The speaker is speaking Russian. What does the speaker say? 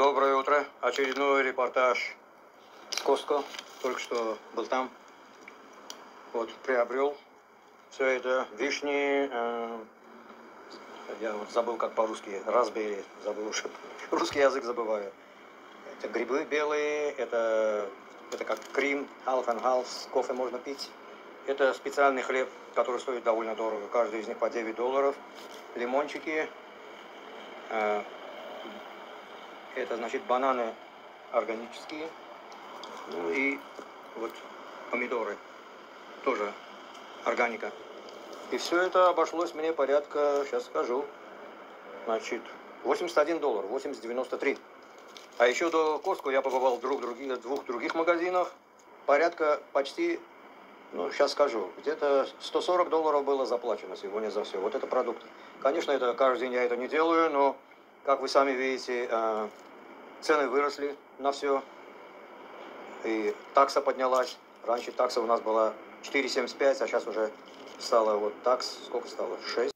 Доброе утро. Очередной репортаж с Костко. Только что был там. Вот, приобрел все это. Вишни. э, я вот забыл, как по-русски. Разбери. Забыл уже. Русский язык забываю. Это грибы белые. Это, это как крем. Half and half. Кофе можно пить. Это специальный хлеб, который стоит довольно дорого. Каждый из них по 9 долларов. Лимончики. э, это значит бананы органические. Ну и вот помидоры. Тоже органика. И все это обошлось мне порядка, сейчас скажу, значит, 81 доллар, 80,93. А еще до Костко я побывал в двух других, двух других магазинах. Порядка почти, ну, сейчас скажу, где-то 140 долларов было заплачено сегодня за все. Вот это продукты. Конечно, это каждый день я это не делаю, но, как вы сами видите, э, цены выросли на все. И такса поднялась. Раньше такса у нас была 4,75, а сейчас уже стало вот такс, сколько стало? 6.